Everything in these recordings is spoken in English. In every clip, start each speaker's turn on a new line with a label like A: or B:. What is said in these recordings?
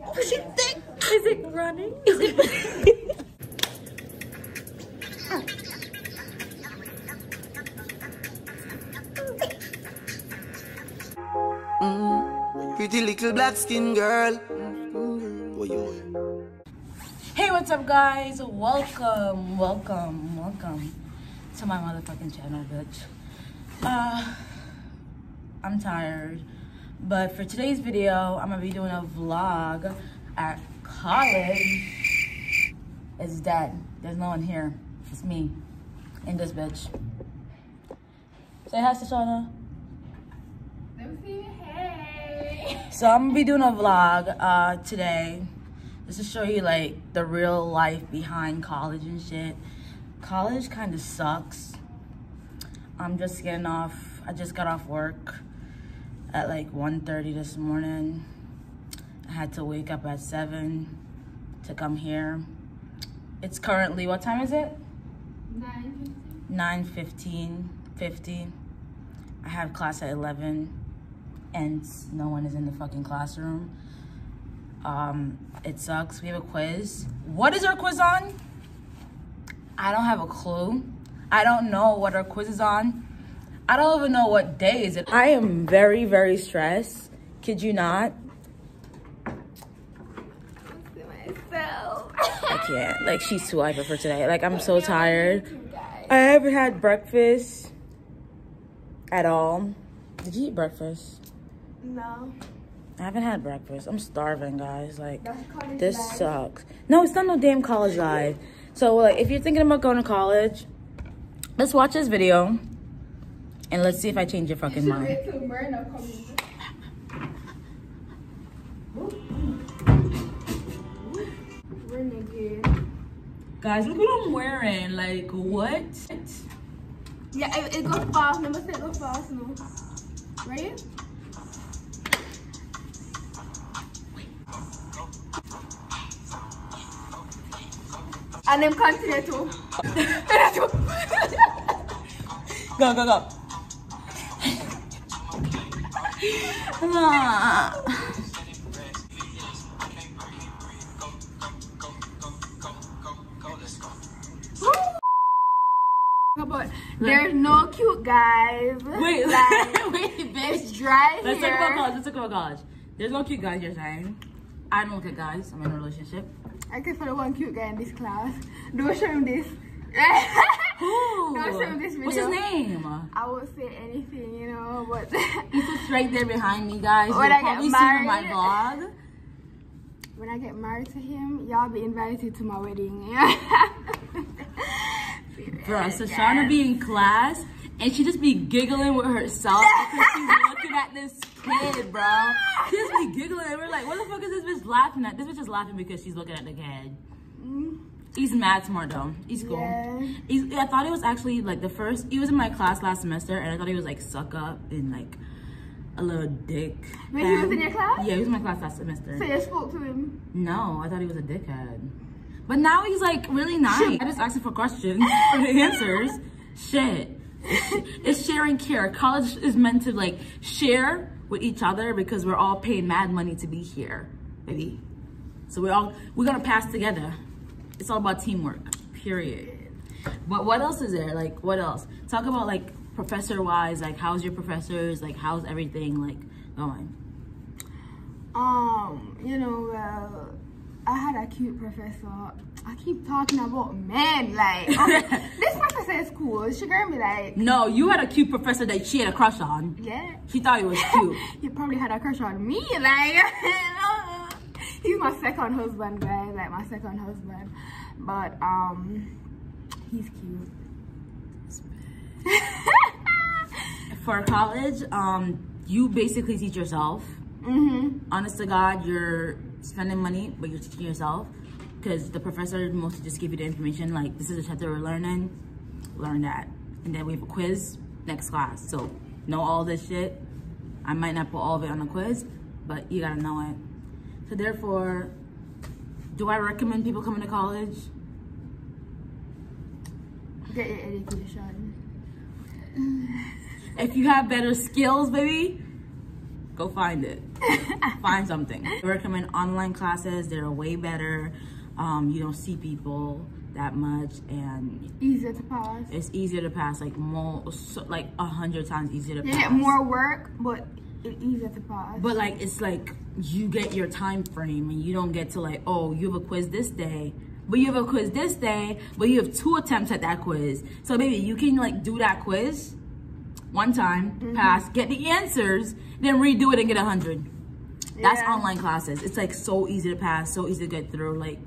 A: Is she thick? Is it running? Is it?
B: Pretty little black skin girl. Yo.
A: hey, what's up, guys? Welcome, welcome, welcome to my motherfucking channel, bitch. Uh, I'm tired, but for today's video, I'm gonna be doing a vlog at college. It's dead. There's no one here. It's me and this bitch. Say hi, Shoshana. Hey. So I'm gonna be doing a vlog uh, today, just to show you like the real life behind college and shit. College kind of sucks. I'm just getting off. I just got off work at like 1:30 this morning. I had to wake up at seven to come here. It's currently what time is it? 9 15 50 i have class at 11 and no one is in the fucking classroom. Um it sucks. We have a quiz. What is our quiz on? I don't have a clue. I don't know what our quiz is on i don't even know what day is it i am very very stressed kid you not i can't like she's too hyper for today like i'm so tired I haven't had breakfast at all. Did you eat breakfast?
C: No.
A: I haven't had breakfast. I'm starving, guys. Like, this
C: life.
A: sucks. No, it's not no damn college life. So, like, if you're thinking about going to college, let's watch this video and let's see if I change your fucking mind.
C: Wait till Myrna comes. Renegade.
A: Guys, look what I'm wearing. Like, what?
C: Yeah, it, it goes fast. Say it goes fast, no. Right? And then continue to.
A: Go, go, go. Ah.
C: but there's no cute guys.
A: Wait,
C: Like,
A: wait, bitch.
C: it's dry
A: Let's
C: here.
A: talk about college. Let's talk about college. There's no cute guys, you're saying. I don't look at guys. I'm in a relationship.
C: I can find one cute guy in this class. Don't show him this. Show him this video.
A: What's his name?
C: I would say anything, you know, but
A: He sits right there behind me, guys.
C: When
A: You'll
C: I get
A: probably see him in my
C: married-
A: vlog.
C: when I get married to him, y'all be invited to my wedding.
A: Bro, Shoshana be in class and she just be giggling with herself because she's looking at this kid, bro. She just be giggling and we're like, what the fuck is this bitch laughing at? This bitch is laughing because she's looking at the kid. Mm-hmm. He's mad smart though. He's cool.
C: Yeah.
A: He's, I thought he was actually like the first, he was in my class last semester and I thought he was like suck up and like a little dick.
C: Wait, he was in your class?
A: Yeah, he was in my class last semester.
C: so you spoke to him.
A: No, I thought he was a dickhead. But now he's like really nice. I just asked him for questions for the answers. Shit. It's, it's sharing care. College is meant to like share with each other because we're all paying mad money to be here, baby. So we're all we're gonna pass together. It's all about teamwork. Period. But what else is there? Like what else? Talk about like professor wise. Like how's your professors? Like how's everything like going?
C: Um, you know, well, I had a cute professor. I keep talking about men, like, okay, this professor is cool. She gonna be like,
A: No, you had a cute professor that she had a crush on.
C: yeah.
A: She thought he was cute.
C: he probably had a crush on me, like, he's my second husband, guys, like my second husband. But, um, he's cute.
A: For college, um, you basically teach yourself.
C: Mm-hmm.
A: Honest to God, you're spending money, but you're teaching yourself because the professor mostly just give you the information. Like this is a chapter we're learning, learn that, and then we have a quiz next class. So know all this shit. I might not put all of it on the quiz, but you gotta know it. So therefore, do I recommend people coming to college?
C: Get your education.
A: If you have better skills, baby, Go find it. find something. I recommend online classes. They're way better. Um, you don't see people that much and
C: Easier to pass.
A: it's easier to pass like more so, like a hundred times easier to
C: You
A: pass
C: get more work, but it's easier to pass.
A: but like it's like you get your time frame and you don't get to like oh you have a quiz this day but you have a quiz this day but you have two attempts at that quiz so maybe you can like do that quiz one time
C: Mm-hmm.
A: pass get the answers then redo it and get a hundred that's
C: Yeah.
A: online classes it's like so easy to pass so easy to get through like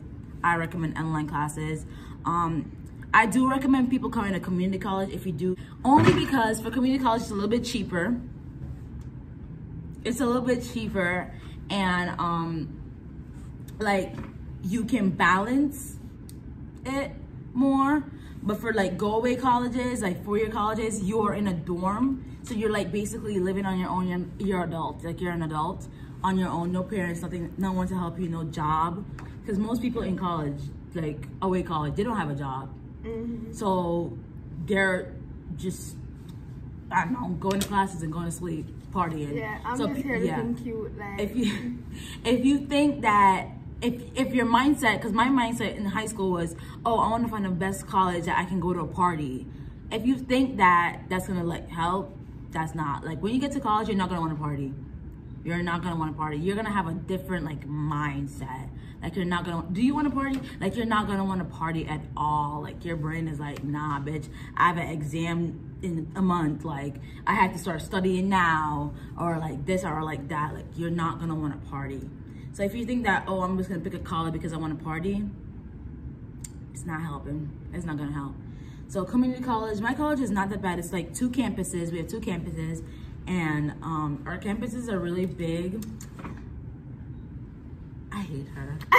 A: i recommend online classes um i do recommend people coming to community college if you do only because for community college it's a little bit cheaper it's a little bit cheaper and um like you can balance it more but for like go away colleges like four year colleges you're in a dorm. So you're like basically living on your own you're, you're adult like you're an adult on your own no parents nothing no one to help you no job. Because most people in college like away college they don't have a job. So they're just I don't know, going to classes and going to sleep, partying.
C: yeah, I'm
A: So
C: just here
A: yeah.
C: looking cute. Like,
A: If you if you think that if if your mindset, because my mindset in high school was, oh, I want to find the best college that I can go to a party. If you think that that's gonna like help, that's not. Like when you get to college, you're not gonna want to party. You're not gonna want to party. You're gonna have a different like mindset. Like you're not gonna. Do you want to party? Like you're not gonna want to party at all. Like your brain is like, nah, bitch. I have an exam in a month. Like I have to start studying now, or like this, or like that. Like you're not gonna want to party. So if you think that, oh, I'm just gonna pick a college because I want to party, it's not helping. It's not gonna help. So community college, my college is not that bad. It's like two campuses. We have two campuses, and um, our campuses are really big. I hate her.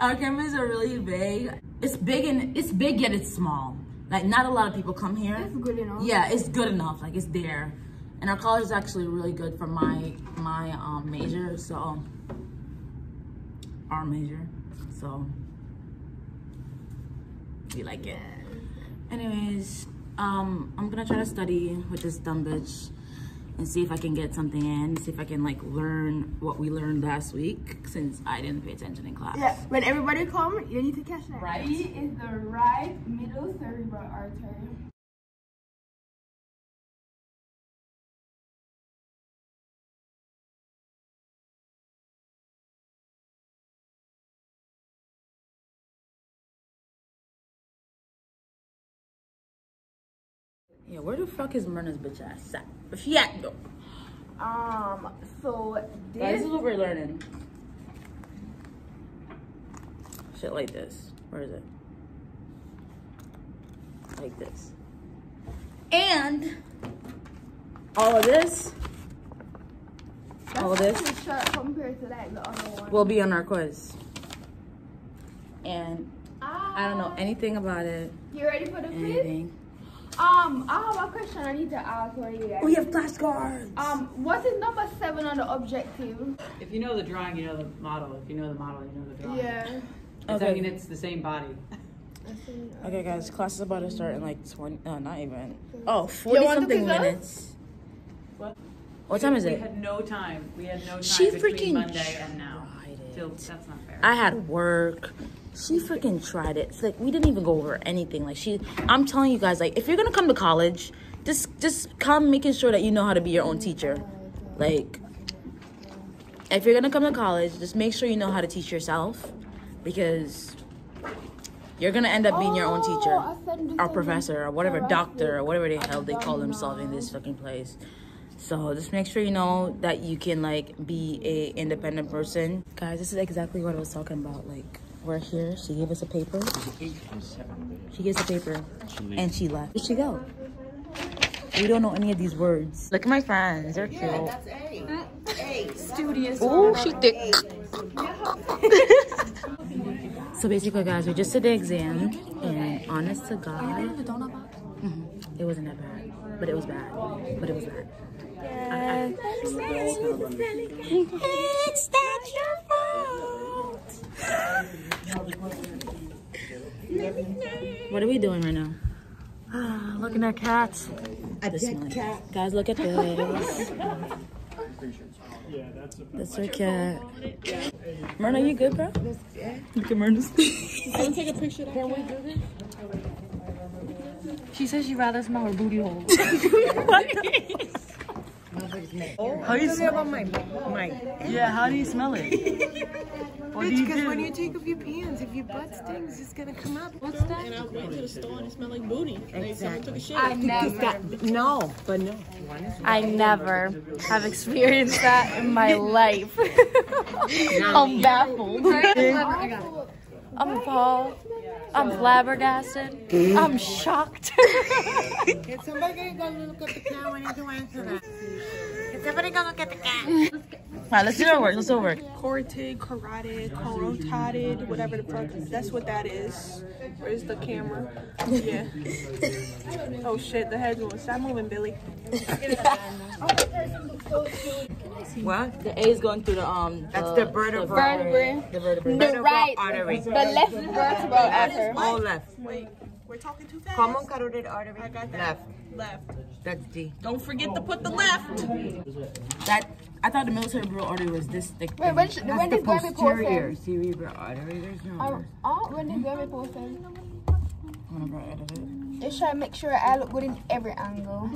A: our campuses are really big. It's big and it's big yet it's small. Like not a lot of people come here.
C: it's good enough.
A: Yeah, it's good enough. Like it's there, and our college is actually really good for my my um, major. So our major. So we like it. Anyways, um, I'm gonna try to study with this dumb bitch and see if I can get something in. See if I can like learn what we learned last week since I didn't pay attention in class.
C: Yeah, when everybody come, you need to catch that.
A: Right.
C: E is the right middle cerebral artery.
A: Where the fuck is Myrna's bitch ass at? Where she at though?
C: Um, so
A: this
C: this
A: is what we're learning. Shit like this. Where is it? Like this. And all of this, all of this
C: compared to like the other one.
A: will be on our quiz. And I don't know anything about it.
C: You ready for the quiz?
A: Anything.
C: Um, I have a question I need to ask one of you guys.
A: We have flashcards.
C: Um, what is number seven on the objective?
D: If you know the drawing, you know the model. If you know the model, you know the drawing.
C: Yeah.
D: It's,
A: Okay.
D: I mean, it's the same body.
A: Okay, guys, class is about to start in like 20, no, not even. Oh, 40
C: You
A: something minutes.
D: What?
A: What time is
D: we
A: it?
D: had no time. We had no time
A: She
D: between
A: freaking
D: Monday and now.
A: tried.
D: Till, that's not fair.
A: I had work. She freaking tried it. It's like we didn't even go over anything. Like she, I'm telling you guys, like if you're gonna come to college, just just come making sure that you know how to be your own teacher. Like if you're gonna come to college, just make sure you know how to teach yourself, because you're gonna end up being your own
C: Oh,
A: teacher,
C: I said this
A: or professor, or whatever, doctor, or whatever the hell they call themselves in this fucking place. So just make sure you know that you can like be a independent person. Guys, this is exactly what I was talking about. Like we're here. She gave us a paper. She gives a paper, and she left. Where'd she go? We don't know any of these words. Look at my friends. They're cute. Oh, she thick. so basically, guys, we just did the exam, and honest to God, Mhm. it wasn't that bad, but it was bad. But it was bad. I- It's not your fault. What are we doing right now?
E: Looking at cats.
A: This one. Guys, look at this. That's her cat. Myrna, you good, bro? Look at Myrna's.
E: She says she'd rather smell her booty hole.
A: How do you smell my Yeah, how do you smell it? What do
F: Because when you take off your pants, if your butt stings, it's gonna come up.
E: What's that?
F: And I
G: went to the store and it smelled like booty. Exactly. I
F: never. No, but no.
E: I never have experienced that in my life. I'm baffled. I'm appalled. I'm flabbergasted. I'm shocked.
F: Is somebody gonna go look at the cat when you do answer that? Is somebody gonna look at the cat?
A: Alright, let's do our work. Let's do our work.
G: Corted, carotid, carotid, whatever the fuck. That's what that is. Where's the camera? Yeah. Oh shit, the head's moving. Stop moving, Billy.
F: What?
A: The A is going through the um.
F: That's the vertebrae.
A: The vertebrae.
C: The right,
F: artery.
C: the left is vertebral after.
F: All left.
G: Wait, we're talking too fast.
F: Common carotid artery.
G: I got that.
F: Left.
G: Left.
F: That's D.
G: Don't forget to put the left.
A: That I thought the military cerebral artery was this thick.
C: Wait, when, when
F: That's
C: did
F: the
C: Grammy
F: posterior
C: post
F: cerebral artery. There's no.
C: Oh, oh, when did Grammy post
A: Whenever I edit it.
C: Just try to make sure I look good in every angle.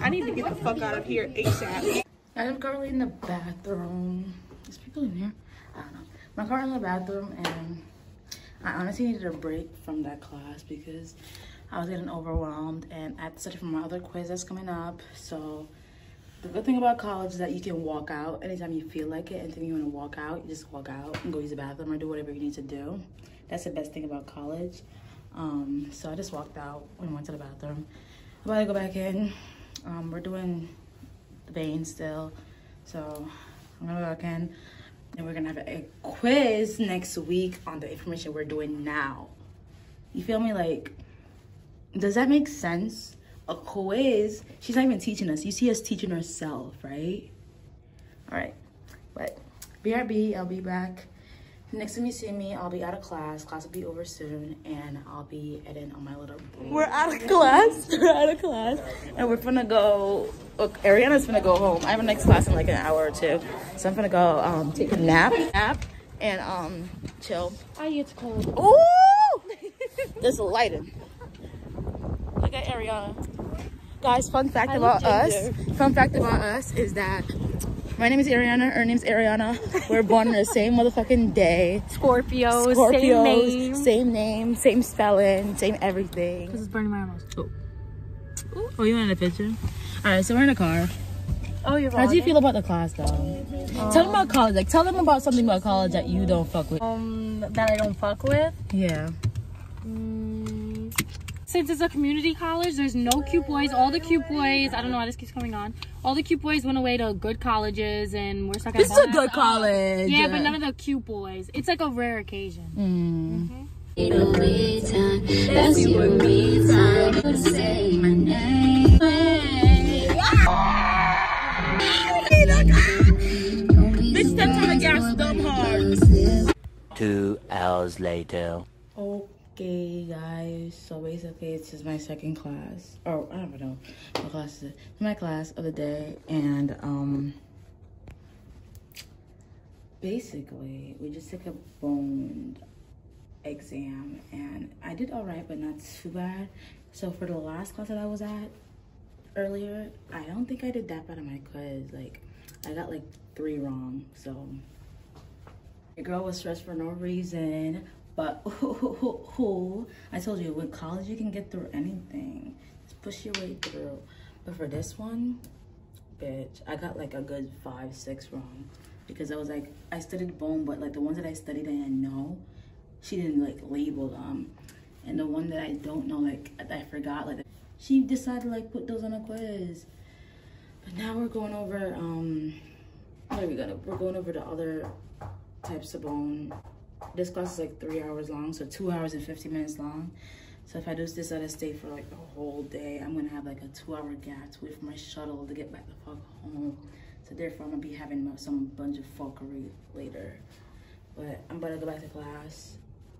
G: I need to get the fuck out of here ASAP.
A: I'm currently in the bathroom. There's people in here. I don't know. I'm currently in the bathroom and I honestly needed a break from that class because I was getting overwhelmed and I had to study for my other quiz that's coming up. So the good thing about college is that you can walk out anytime you feel like it. Anytime you want to walk out, you just walk out and go use the bathroom or do whatever you need to do. That's the best thing about college. Um, so I just walked out and went to the bathroom. I'm about to go back in. Um, we're doing the vein still. So I'm gonna go back in and we're gonna have a quiz next week on the information we're doing now. You feel me? Like, does that make sense? A quiz, she's not even teaching us. You see us teaching herself, right? All right, but BRB, I'll be back. Next time you see me, I'll be out of class. Class will be over soon, and I'll be editing on my little. We're out of class. We're out of class, and we're gonna go. Look, Ariana's gonna go home. I have a next class in like an hour or two, so I'm gonna go um, take a nap, nap, and um, chill.
E: I it's cold.
A: Ooh! There's a lighting. Look at Ariana. Guys, fun fact
E: I
A: about us. Fun fact about us is that my name is Ariana. Her name's Ariana. We're born on the same motherfucking day.
E: Scorpios,
A: Scorpios,
E: same name.
A: same name, same spelling, same everything.
E: This is Bernie Maros.
A: Oh, Oh, you want a picture? All right, so we're in a car.
E: Oh, you're
A: How do you feel about the class, though? tell them about college. Like, tell them about something about college that you don't fuck with.
E: Um, that I don't fuck with.
A: Yeah.
E: Since it's a community college, there's no cute boys. All the cute boys, I don't know why this keeps coming on. All the cute boys went away to good colleges, and we're stuck at
A: This is a good college.
E: Yeah, but none of the cute boys. It's like a rare occasion.
A: Mm.
H: It'll be time. That's your me time. You say my name.
A: Bitch, step on the gas dumb hard.
I: Two hours later.
A: Okay, guys. So basically, this is my second class. Or I don't know. My class is my class of the day, and um, basically, we just took a bone exam, and I did all right, but not too bad. So for the last class that I was at earlier, I don't think I did that bad on my quiz. Like, I got like three wrong. So your girl was stressed for no reason. But I told you, with college, you can get through anything. Just push your way through. But for this one, bitch, I got like a good five, six wrong. Because I was like, I studied bone, but like the ones that I studied and I know, she didn't like label them. And the one that I don't know, like I forgot, like she decided to like put those on a quiz. But now we're going over, um, what are we gonna, we're going over the other types of bone this class is like three hours long, so two hours and 50 minutes long. So if I do this, I stay for like the whole day. I'm gonna have like a two hour gap to wait for my shuttle to get back the fuck home. So therefore, I'm gonna be having some bunch of fuckery later. But I'm about to go back to class.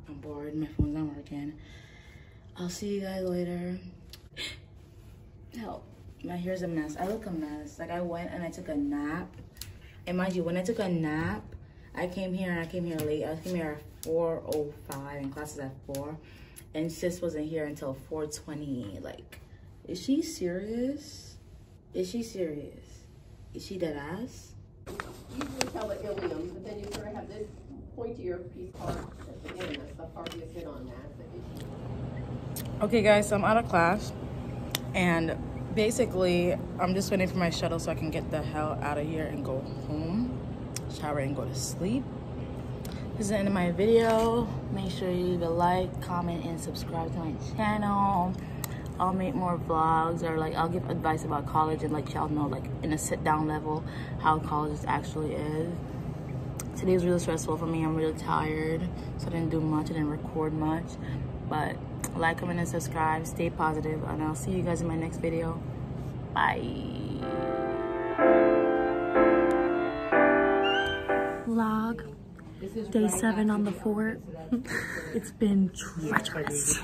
A: I'm bored, my phone's not working. I'll see you guys later. Help. my hair's a mess. I look a mess. Like I went and I took a nap. And mind you, when I took a nap, I came here and I came here late. I came here at 4.05 and classes at 4. And sis wasn't here until 4.20. Like, is she serious? Is she serious? Is she dead ass?
J: usually tell the ilium, but then you sort of have this pointier piece part at the end. That's the part you sit on that.
A: Okay guys, so I'm out of class and basically I'm just waiting for my shuttle so I can get the hell out of here and go home, shower and go to sleep. This is the end of my video. Make sure you leave a like, comment, and subscribe to my channel. I'll make more vlogs or like I'll give advice about college and like y'all know like in a sit down level how college actually is. Today was really stressful for me. I'm really tired. So I didn't do much. I didn't record much. But like, comment, and subscribe. Stay positive, And I'll see you guys in my next video. Bye.
E: Day seven on the fort. it's been treacherous.